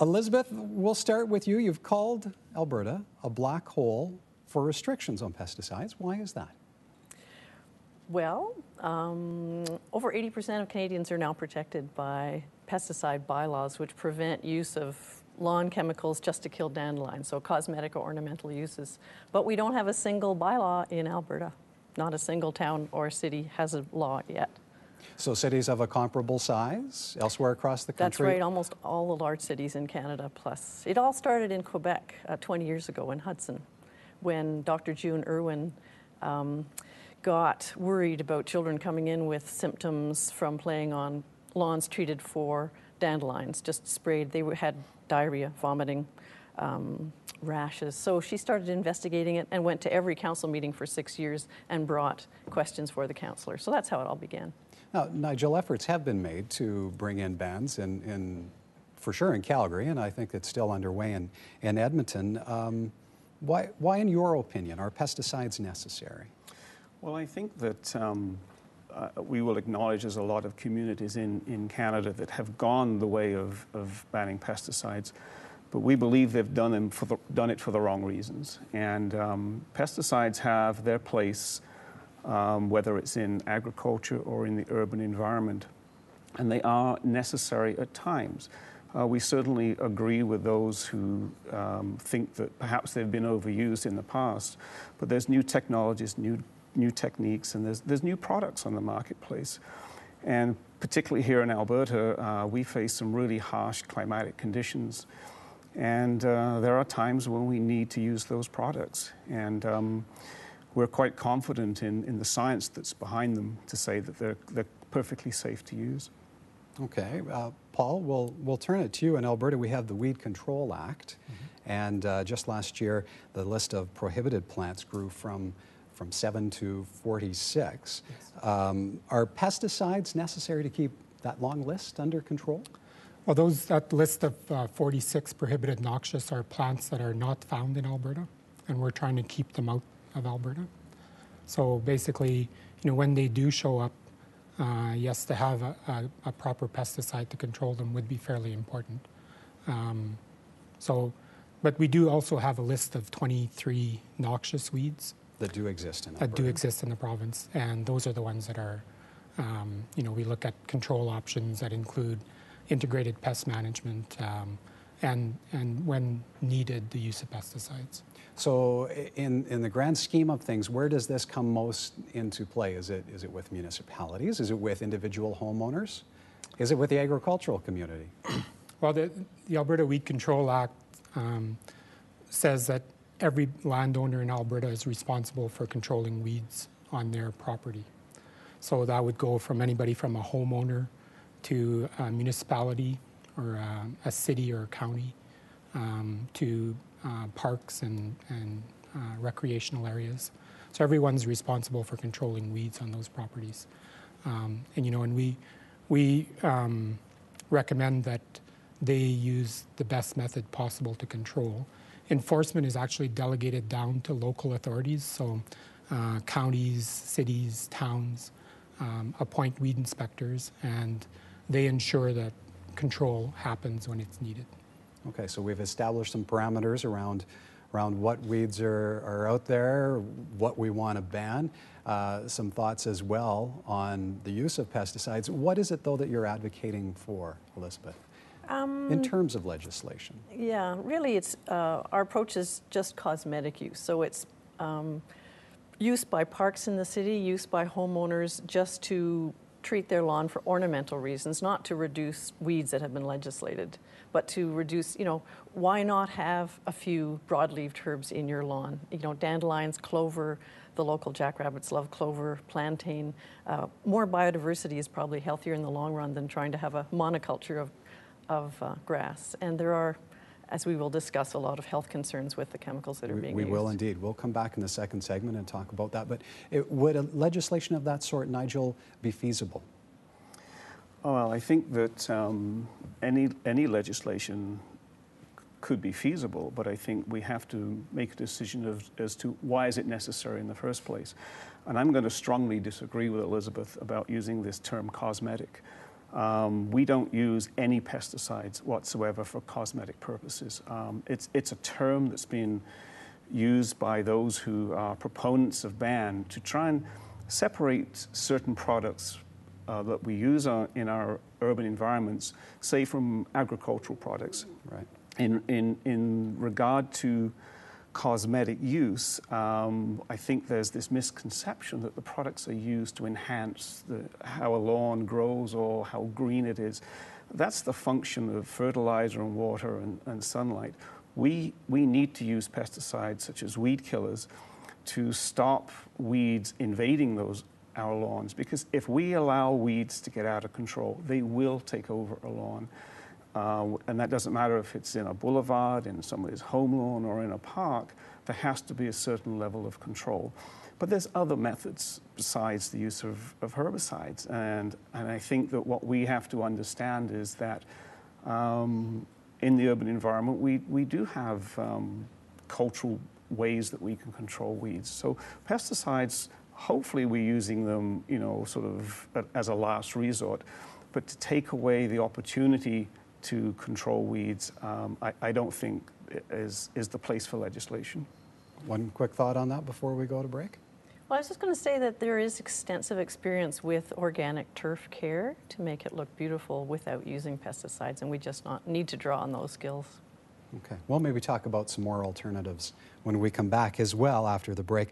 Elizabeth, we'll start with you. You've called Alberta a black hole for restrictions on pesticides. Why is that? Well, um, over 80% of Canadians are now protected by pesticide bylaws, which prevent use of lawn chemicals just to kill dandelions, so cosmetic or ornamental uses. But we don't have a single bylaw in Alberta. Not a single town or city has a law yet. So cities of a comparable size elsewhere across the country? That's right, almost all the large cities in Canada plus. It all started in Quebec uh, 20 years ago in Hudson when Dr. June Irwin um, got worried about children coming in with symptoms from playing on lawns treated for dandelions, just sprayed. They had diarrhea, vomiting, um, rashes. So she started investigating it and went to every council meeting for six years and brought questions for the councillor. So that's how it all began. Now, Nigel, efforts have been made to bring in bans in, in for sure in Calgary, and I think it's still underway in, in Edmonton. Um, why, why, in your opinion, are pesticides necessary? Well, I think that um, uh, we will acknowledge there's a lot of communities in, in Canada that have gone the way of, of banning pesticides, but we believe they've done, them for the, done it for the wrong reasons. And um, pesticides have their place, um, whether it's in agriculture or in the urban environment, and they are necessary at times. Uh, we certainly agree with those who um, think that perhaps they've been overused in the past, but there's new technologies, new, new techniques, and there's, there's new products on the marketplace. And particularly here in Alberta, uh, we face some really harsh climatic conditions. And uh, there are times when we need to use those products. And um, we're quite confident in, in the science that's behind them to say that they're, they're perfectly safe to use. Okay. Uh, Paul, we'll, we'll turn it to you. In Alberta, we have the Weed Control Act. Mm -hmm. And uh, just last year, the list of prohibited plants grew from, from 7 to 46. Yes. Um, are pesticides necessary to keep that long list under control? Well, those, that list of uh, 46 prohibited noxious are plants that are not found in Alberta, and we're trying to keep them out of Alberta. So basically, you know, when they do show up, uh, yes, to have a, a, a, proper pesticide to control them would be fairly important. Um, so, but we do also have a list of 23 noxious weeds that do exist in Alberta. that do exist in the province, and those are the ones that are, um, you know, we look at control options that include integrated pest management, um, and and when needed, the use of pesticides. So in, in the grand scheme of things, where does this come most into play? Is it, is it with municipalities? Is it with individual homeowners? Is it with the agricultural community? Well, the, the Alberta Weed Control Act um, says that every landowner in Alberta is responsible for controlling weeds on their property. So that would go from anybody from a homeowner to a municipality or a, a city or a county um, to uh, parks and, and uh, recreational areas. So everyone's responsible for controlling weeds on those properties. Um, and you know, and we we um, recommend that they use the best method possible to control. Enforcement is actually delegated down to local authorities, so uh, counties, cities, towns um, appoint weed inspectors, and they ensure that control happens when it's needed. Okay, so we've established some parameters around around what weeds are, are out there, what we want to ban, uh, some thoughts as well on the use of pesticides. What is it, though, that you're advocating for, Elizabeth? Um, in terms of legislation? Yeah, really, it's uh, our approach is just cosmetic use. So it's um, use by parks in the city, use by homeowners just to treat their lawn for ornamental reasons, not to reduce weeds that have been legislated but to reduce, you know, why not have a few broadleaved herbs in your lawn? You know, dandelions, clover, the local jackrabbits love clover, plantain. Uh, more biodiversity is probably healthier in the long run than trying to have a monoculture of, of uh, grass. And there are as we will discuss a lot of health concerns with the chemicals that are we, being we used. We will indeed. We'll come back in the second segment and talk about that. But it, would a legislation of that sort, Nigel, be feasible? Oh, well, I think that um, any, any legislation could be feasible, but I think we have to make a decision of, as to why is it necessary in the first place. And I'm going to strongly disagree with Elizabeth about using this term cosmetic. Um, we don't use any pesticides whatsoever for cosmetic purposes. Um, it's, it's a term that's been used by those who are proponents of ban to try and separate certain products uh, that we use on, in our urban environments, say from agricultural products. Right. In, in, in regard to cosmetic use, um, I think there's this misconception that the products are used to enhance the, how a lawn grows or how green it is. That's the function of fertilizer and water and, and sunlight. We, we need to use pesticides such as weed killers to stop weeds invading those our lawns because if we allow weeds to get out of control, they will take over a lawn. Uh, and that doesn't matter if it's in a boulevard, in somebody's home lawn, or in a park, there has to be a certain level of control. But there's other methods besides the use of, of herbicides. And, and I think that what we have to understand is that um, in the urban environment, we, we do have um, cultural ways that we can control weeds. So pesticides, hopefully we're using them, you know, sort of as a last resort. But to take away the opportunity to control weeds, um, I, I, don't think is, is the place for legislation. One quick thought on that before we go to break? Well, I was just going to say that there is extensive experience with organic turf care to make it look beautiful without using pesticides, and we just not need to draw on those skills. Okay. Well, maybe talk about some more alternatives when we come back as well after the break.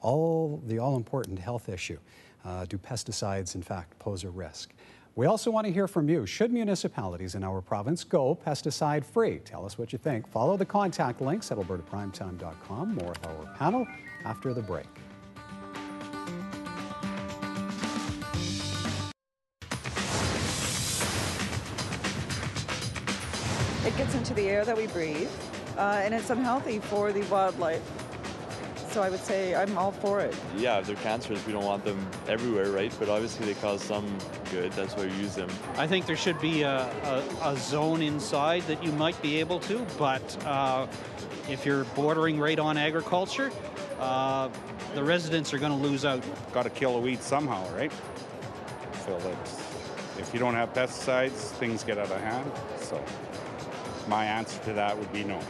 All the all-important health issue. Uh, do pesticides, in fact, pose a risk? We also want to hear from you. Should municipalities in our province go pesticide free? Tell us what you think. Follow the contact links at albertaprimetime.com. More of our panel after the break. It gets into the air that we breathe, uh, and it's unhealthy for the wildlife. So I would say I'm all for it. Yeah, if they're cancerous, we don't want them everywhere, right? But obviously they cause some good. That's why we use them. I think there should be a, a, a zone inside that you might be able to, but uh, if you're bordering right on agriculture, uh, the residents are going to lose out. Got to kill a weed somehow, right? So that if you don't have pesticides, things get out of hand. So my answer to that would be no.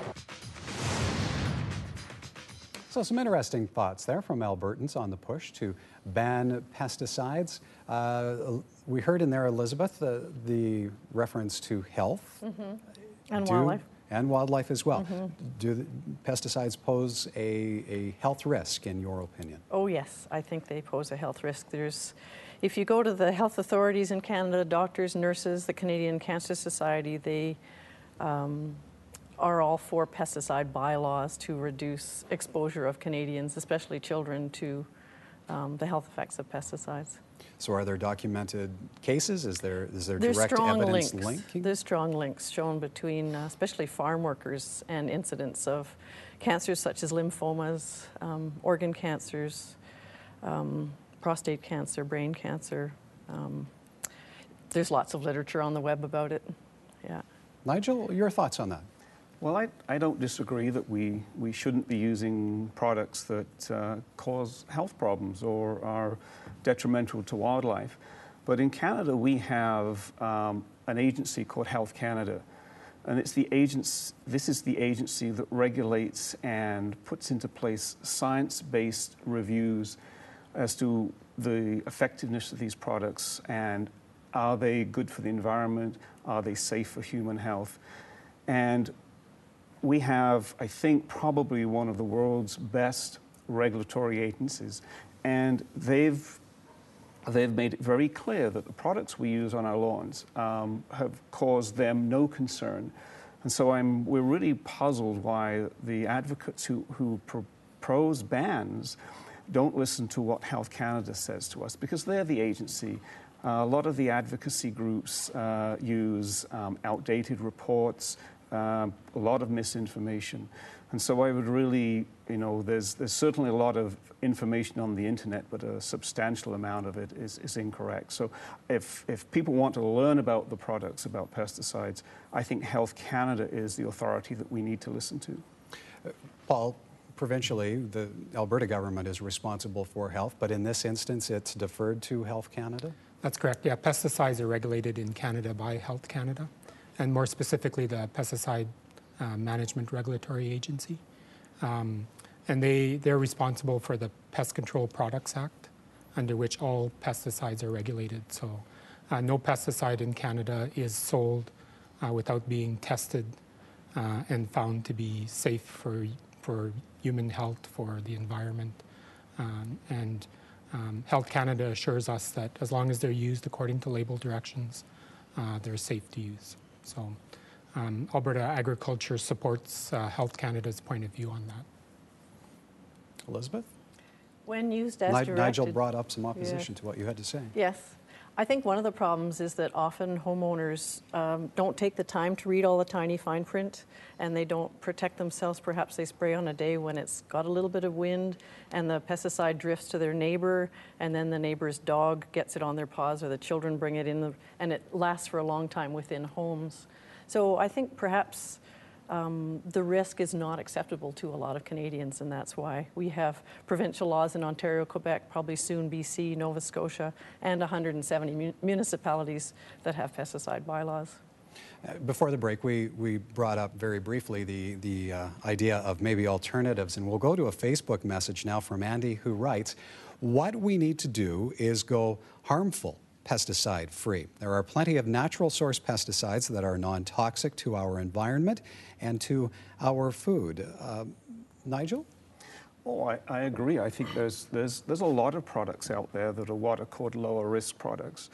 So some interesting thoughts there from Albertans on the push to ban pesticides. Uh, we heard in there, Elizabeth, the, the reference to health. Mm-hmm. And Do- wildlife. And wildlife as well. Do the pesticides pose a, a health risk, in your opinion? Oh, yes, I think they pose a health risk. There's, if you go to the health authorities in Canada, doctors, nurses, the Canadian Cancer Society, they um, are all for pesticide bylaws to reduce exposure of Canadians, especially children, to um, the health effects of pesticides. So are there documented cases? Is there, is there There's direct evidence links. linking? There's strong links shown between, uh, especially farm workers, and incidents of cancers such as lymphomas, um, organ cancers, um, prostate cancer, brain cancer. Um, there's lots of literature on the web about it. Yeah. Nigel, your thoughts on that? Well, I, I don't disagree that we, we shouldn't be using products that uh, cause health problems or are detrimental to wildlife. But in Canada, we have um, an agency called Health Canada. And it's the agents, this is the agency that regulates and puts into place science based reviews as to the effectiveness of these products and are they good for the environment? Are they safe for human health? And we have, I think, probably one of the world's best regulatory agencies, and they've they've made it very clear that the products we use on our lawns um, have caused them no concern. And so I'm, we're really puzzled why the advocates who, who propose bans don't listen to what Health Canada says to us because they're the agency. Uh, a lot of the advocacy groups uh, use um, outdated reports, um, a lot of misinformation. And so I would really, you know, there's, there's certainly a lot of information on the internet, but a substantial amount of it is, is incorrect. So if, if people want to learn about the products, about pesticides, I think Health Canada is the authority that we need to listen to. Paul, provincially, the Alberta government is responsible for health, but in this instance, it's deferred to Health Canada? That's correct. Yeah, pesticides are regulated in Canada by Health Canada, and more specifically, the Pesticide uh, Management Regulatory Agency. Um, and they, they're responsible for the Pest Control Products Act, under which all pesticides are regulated. So, uh, no pesticide in Canada is sold uh, without being tested uh, and found to be safe for, for human health, for the environment. Um, and um, Health Canada assures us that as long as they're used according to label directions, uh, they're safe to use. So um, Alberta Agriculture supports uh, Health Canada's point of view on that. Elizabeth? When used as Ni- directed. Nigel brought up some opposition to what you had to say. Yes. I think one of the problems is that often homeowners um, don't take the time to read all the tiny fine print and they don't protect themselves. Perhaps they spray on a day when it's got a little bit of wind and the pesticide drifts to their neighbor and then the neighbor's dog gets it on their paws or the children bring it in the, and it lasts for a long time within homes. So I think perhaps um, the risk is not acceptable to a lot of Canadians, and that's why we have provincial laws in Ontario, Quebec, probably soon BC, Nova Scotia, and 170 mun- municipalities that have pesticide bylaws. Uh, Before the break, we, we brought up very briefly the, the uh, idea of maybe alternatives, and we'll go to a Facebook message now from Andy who writes, What we need to do is go harmful pesticide free. There are plenty of natural source pesticides that are non toxic to our environment and to our food. Uh, Nigel? Oh, I, I agree. I think there's, there's, there's a lot of products out there that are what are called lower risk products.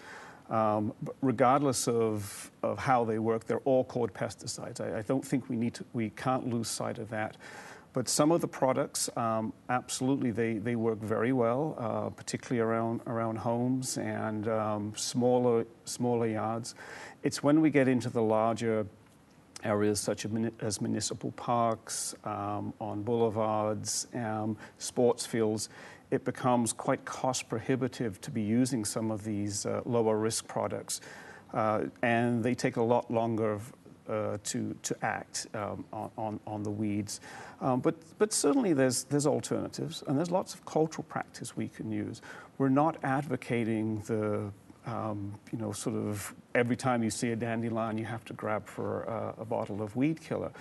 Um, regardless of, of how they work, they're all called pesticides. I, I don't think we need to, we can't lose sight of that. But some of the products, um, absolutely, they, they work very well, uh, particularly around, around homes and um, smaller, smaller yards. It's when we get into the larger areas such as municipal parks, um, on boulevards, um, sports fields, it becomes quite cost prohibitive to be using some of these uh, lower risk products. Uh, and they take a lot longer uh, to, to act um, on, on, the weeds. Um, but, but certainly there's, there's alternatives, and there's lots of cultural practice we can use. We're not advocating the um, you know, sort of every time you see a dandelion, you have to grab for a bottle of weed killer.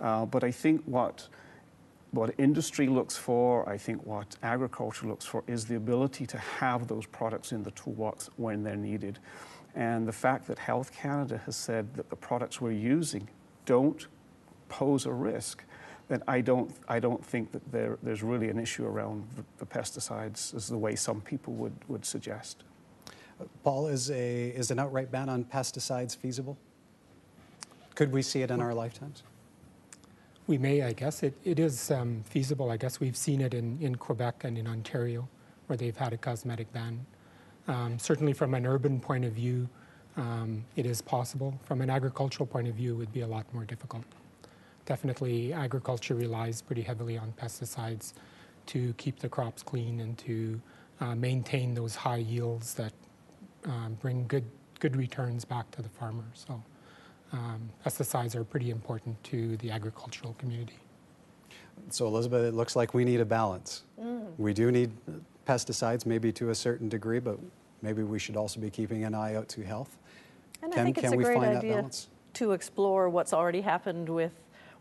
Uh, but I think what what industry looks for, I think what agriculture looks for, is the ability to have those products in the toolbox when they're needed. And the fact that Health Canada has said that the products we're using don't pose a risk, then I don't, I don't think that there, there's really an issue around the, the pesticides as the way some people would, would suggest. Paul, is, a, is an outright ban on pesticides feasible? Could we see it in our lifetimes? We may, I guess. It, it is um, feasible. I guess we've seen it in, in Quebec and in Ontario where they've had a cosmetic ban. Um, certainly, from an urban point of view, um, it is possible. From an agricultural point of view, it would be a lot more difficult. Definitely, agriculture relies pretty heavily on pesticides to keep the crops clean and to uh, maintain those high yields that um, bring good, good returns back to the farmer. So, um, pesticides are pretty important to the agricultural community. So, Elizabeth, it looks like we need a balance. We do need pesticides, maybe to a certain degree, but maybe we should also be keeping an eye out to health. And Can- I think it's a we great idea to explore what's already happened with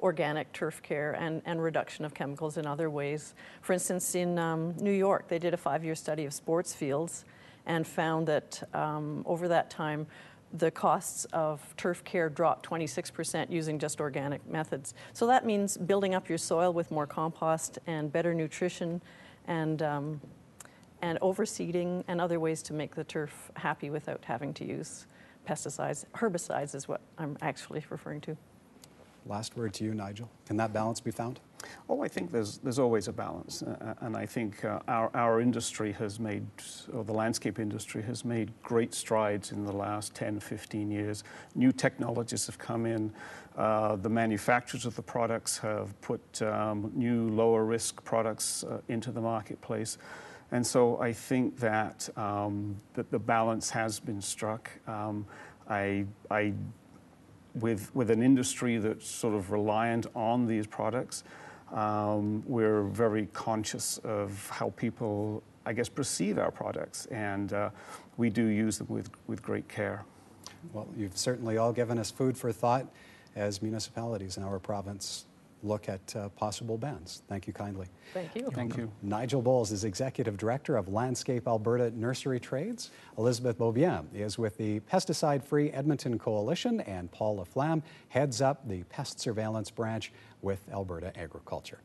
organic turf care and, and reduction of chemicals in other ways. For instance, in um, New York, they did a five year study of sports fields and found that um, over that time, the costs of turf care dropped 26% using just organic methods. So that means building up your soil with more compost and better nutrition and, um, and overseeding and other ways to make the turf happy without having to use pesticides. Herbicides is what I'm actually referring to. Last word to you, Nigel. Can that balance be found? Oh, I think there's, there's always a balance. Uh, and I think uh, our, our industry has made, or the landscape industry has made great strides in the last 10, 15 years. New technologies have come in. Uh, the manufacturers of the products have put um, new lower risk products uh, into the marketplace. And so I think that, um, that the balance has been struck. Um, I, I with, with an industry that's sort of reliant on these products, um, we're very conscious of how people I guess, perceive our products. And uh, we do use them with, with great care. Well, you've certainly all given us food for thought as municipalities in our province look at uh, possible bans. Thank you kindly. Thank you. Thank you. Nigel Bowles is Executive Director of Landscape Alberta Nursery Trades. Elizabeth Beaubien is with the Pesticide Free Edmonton Coalition, and Paul Laflamme heads up the Pest Surveillance Branch with Alberta Agriculture.